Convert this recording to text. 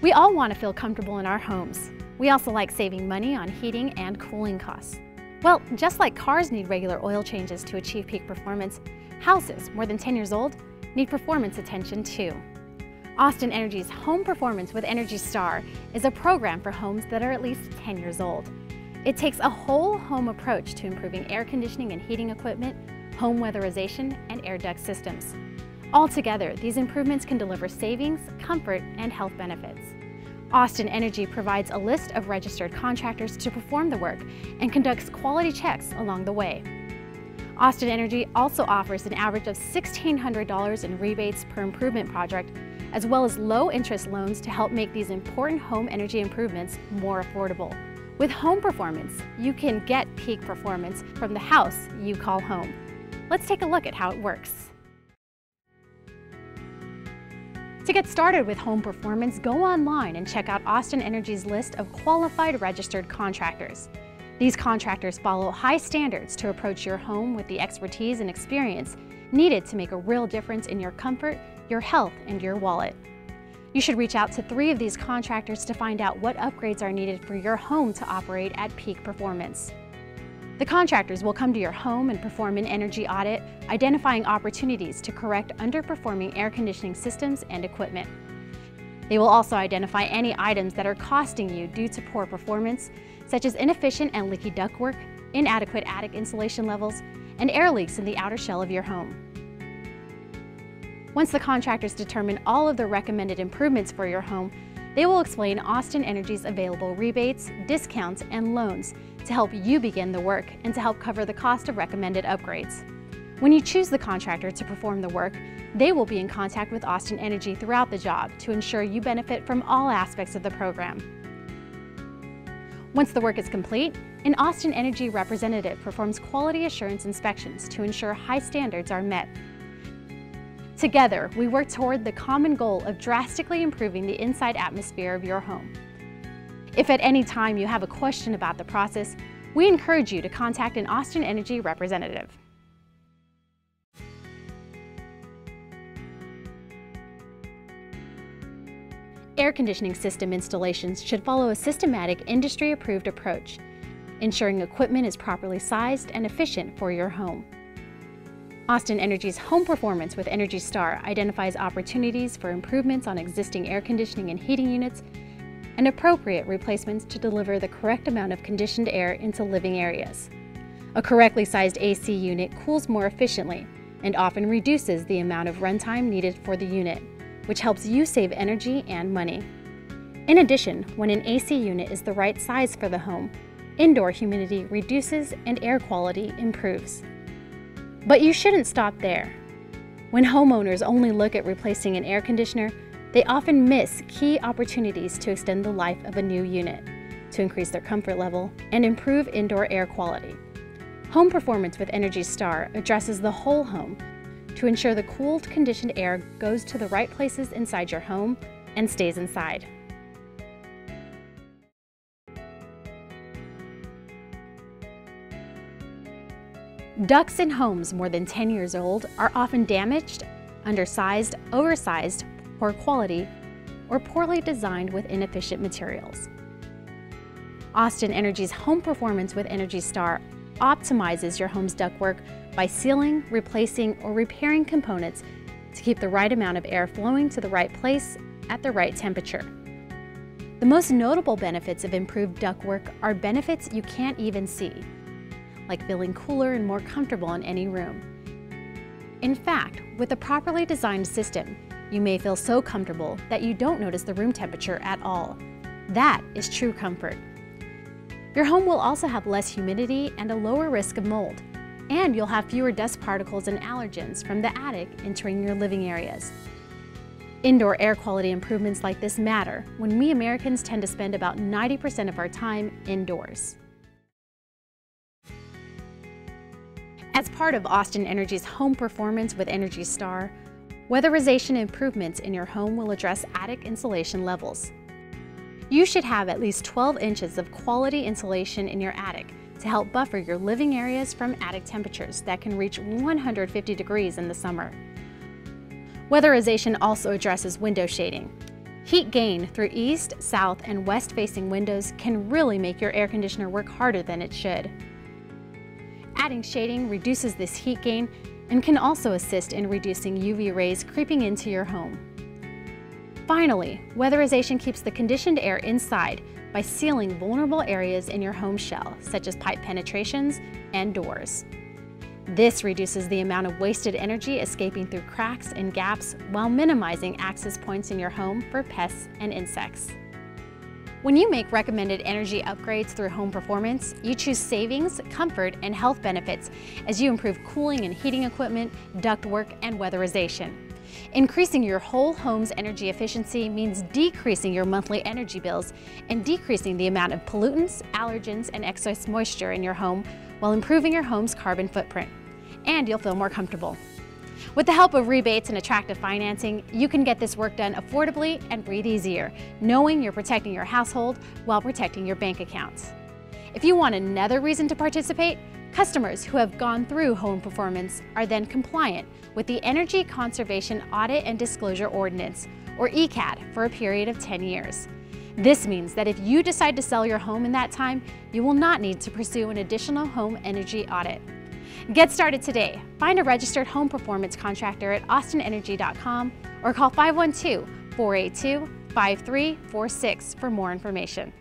We all want to feel comfortable in our homes. We also like saving money on heating and cooling costs. Well, just like cars need regular oil changes to achieve peak performance, houses more than 10 years old need performance attention too. Austin Energy's Home Performance with Energy Star is a program for homes that are at least 10 years old. It takes a whole home approach to improving air conditioning and heating equipment, home weatherization, and air duct systems. Altogether, these improvements can deliver savings, comfort, and health benefits. Austin Energy provides a list of registered contractors to perform the work and conducts quality checks along the way. Austin Energy also offers an average of $1,600 in rebates per improvement project as well as low interest loans to help make these important home energy improvements more affordable. With home performance, you can get peak performance from the house you call home. Let's take a look at how it works. To get started with home performance, go online and check out Austin Energy's list of qualified registered contractors. These contractors follow high standards to approach your home with the expertise and experience needed to make a real difference in your comfort, your health, and your wallet. You should reach out to three of these contractors to find out what upgrades are needed for your home to operate at peak performance. The contractors will come to your home and perform an energy audit, identifying opportunities to correct underperforming air conditioning systems and equipment. They will also identify any items that are costing you due to poor performance, such as inefficient and leaky ductwork, inadequate attic insulation levels, and air leaks in the outer shell of your home. Once the contractors determine all of the recommended improvements for your home, they will explain Austin Energy's available rebates, discounts, and loans to help you begin the work and to help cover the cost of recommended upgrades. When you choose the contractor to perform the work, they will be in contact with Austin Energy throughout the job to ensure you benefit from all aspects of the program. Once the work is complete, an Austin Energy representative performs quality assurance inspections to ensure high standards are met. Together, we work toward the common goal of drastically improving the inside atmosphere of your home. If at any time you have a question about the process, we encourage you to contact an Austin Energy representative. Air conditioning system installations should follow a systematic, industry-approved approach, ensuring equipment is properly sized and efficient for your home. Austin Energy's Home Performance with Energy Star identifies opportunities for improvements on existing air conditioning and heating units and appropriate replacements to deliver the correct amount of conditioned air into living areas. A correctly sized AC unit cools more efficiently and often reduces the amount of runtime needed for the unit which helps you save energy and money. In addition, when an AC unit is the right size for the home, indoor humidity reduces and air quality improves. But you shouldn't stop there. When homeowners only look at replacing an air conditioner, they often miss key opportunities to extend the life of a new unit, to increase their comfort level, and improve indoor air quality. Home Performance with Energy Star addresses the whole home to ensure the cooled, conditioned air goes to the right places inside your home and stays inside. Ducts in homes more than 10 years old are often damaged, undersized, oversized, poor quality, or poorly designed with inefficient materials. Austin Energy's Home Performance with Energy Star optimizes your home's ductwork by sealing, replacing, or repairing components to keep the right amount of air flowing to the right place at the right temperature. The most notable benefits of improved ductwork are benefits you can't even see, like feeling cooler and more comfortable in any room. In fact, with a properly designed system, you may feel so comfortable that you don't notice the room temperature at all. That is true comfort. Your home will also have less humidity and a lower risk of mold, and you'll have fewer dust particles and allergens from the attic entering your living areas. Indoor air quality improvements like this matter when we Americans tend to spend about 90% of our time indoors. As part of Austin Energy's home performance with Energy Star, weatherization improvements in your home will address attic insulation levels. You should have at least 12 inches of quality insulation in your attic to help buffer your living areas from attic temperatures that can reach 150 degrees in the summer. Weatherization also addresses window shading. Heat gain through east, south, and west facing windows can really make your air conditioner work harder than it should. Adding shading reduces this heat gain and can also assist in reducing UV rays creeping into your home. Finally, weatherization keeps the conditioned air inside by sealing vulnerable areas in your home shell, such as pipe penetrations and doors. This reduces the amount of wasted energy escaping through cracks and gaps while minimizing access points in your home for pests and insects. When you make recommended energy upgrades through home performance, you choose savings, comfort, and health benefits as you improve cooling and heating equipment, ductwork, and weatherization. Increasing your whole home's energy efficiency means decreasing your monthly energy bills and decreasing the amount of pollutants, allergens, and excess moisture in your home while improving your home's carbon footprint. And you'll feel more comfortable. With the help of rebates and attractive financing, you can get this work done affordably and breathe easier, knowing you're protecting your household while protecting your bank accounts. If you want another reason to participate, customers who have gone through home performance are then compliant with the Energy Conservation Audit and Disclosure Ordinance, or ECAD, for a period of 10 years. This means that if you decide to sell your home in that time, you will not need to pursue an additional home energy audit. Get started today. Find a registered home performance contractor at austinenergy.com or call 512 482 5346 for more information.